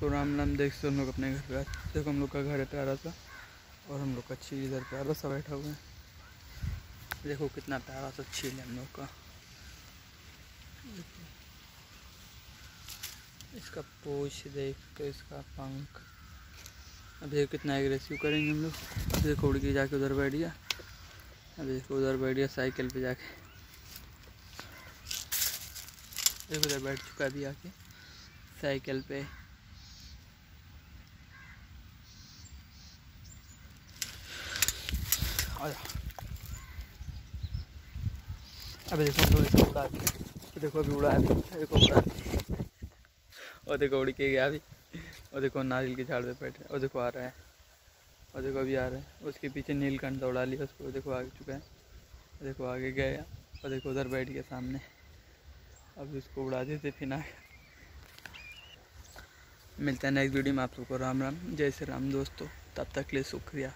तो राम राम, देख से हम लोग अपने घर पे देखो हम लोग का घर है प्यारा सा, और हम लोग का छील इधर प्यारा सा बैठा हुआ है। देखो कितना प्यारा सा छील है हम लोग का। इसका पूछ देख तो इसका पंख। अब देखो कितना एग्रेसिव करेंगे हम लोग। देखो उड़ के जाके उधर बैठ गया। अब देखो उधर बैठ गया साइकिल पे जाके। देखो उधर बैठ चुका अभी आके। साइकिल पे। अभी देखो लोग इसको उड़ा देखो, अभी उड़ा दिया देखो, उड़ा और देखो, उड़ के गया अभी। और देखो, नारियल के झाड़ पे बैठे और देखो, आ रहा है। और देखो, अभी आ रहा है। उसके पीछे नीलकंठ दौड़ा लिया, उसको देखो, आगे चुका है। देखो, आगे गया और देखो, उधर बैठ गया सामने। अब उसको उड़ा देते फिर आगे। मिलता है नेक्स्ट वीडियो में आप सबको राम राम। जय श्री राम दोस्तों। तब तक के लिए शुक्रिया।